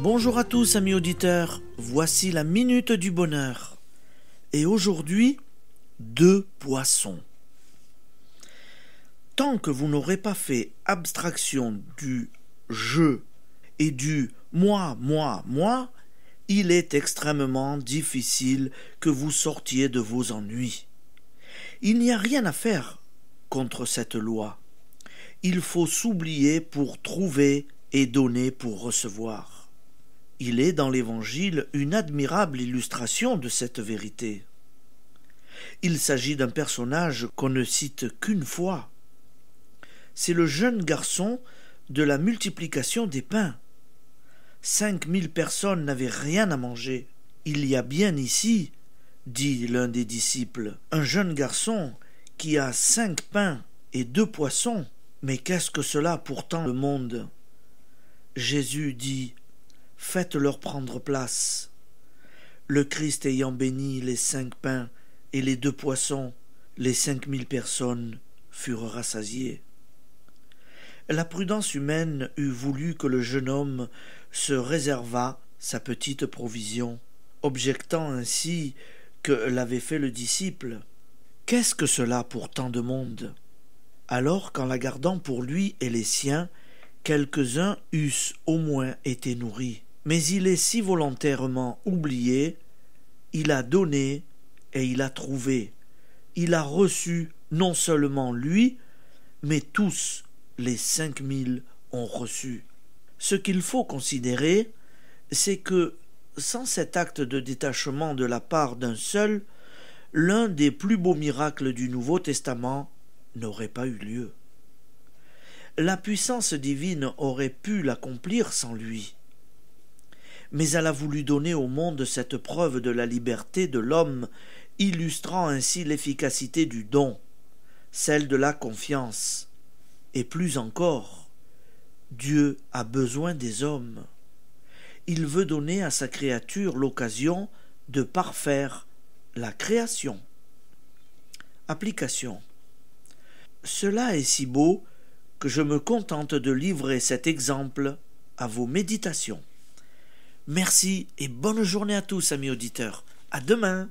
Bonjour à tous amis auditeurs, voici la minute du bonheur. Et aujourd'hui, deux poissons. Tant que vous n'aurez pas fait abstraction du je et du moi, moi, moi, il est extrêmement difficile que vous sortiez de vos ennuis. Il n'y a rien à faire contre cette loi. Il faut s'oublier pour trouver et donner pour recevoir. Il est dans l'Évangile une admirable illustration de cette vérité. Il s'agit d'un personnage qu'on ne cite qu'une fois. C'est le jeune garçon de la multiplication des pains. Cinq mille personnes n'avaient rien à manger. Il y a bien ici, dit l'un des disciples, un jeune garçon qui a cinq pains et deux poissons. Mais qu'est-ce que cela pourtant le monde? Jésus dit Faites-leur prendre place. Le Christ ayant béni les cinq pains et les deux poissons, les cinq mille personnes furent rassasiées. La prudence humaine eût voulu que le jeune homme se réservât sa petite provision, objectant ainsi que l'avait fait le disciple. Qu'est-ce que cela pour tant de monde? Alors qu'en la gardant pour lui et les siens, quelques-uns eussent au moins été nourris. Mais il est si volontairement oublié, il a donné et il a trouvé. Il a reçu non seulement lui, mais tous les cinq mille ont reçu. Ce qu'il faut considérer, c'est que, sans cet acte de détachement de la part d'un seul, l'un des plus beaux miracles du Nouveau Testament n'aurait pas eu lieu. La puissance divine aurait pu l'accomplir sans lui. Mais elle a voulu donner au monde cette preuve de la liberté de l'homme, illustrant ainsi l'efficacité du don, celle de la confiance. Et plus encore, Dieu a besoin des hommes. Il veut donner à sa créature l'occasion de parfaire la création. Application. Cela est si beau que je me contente de livrer cet exemple à vos méditations. Merci et bonne journée à tous, amis auditeurs. À demain.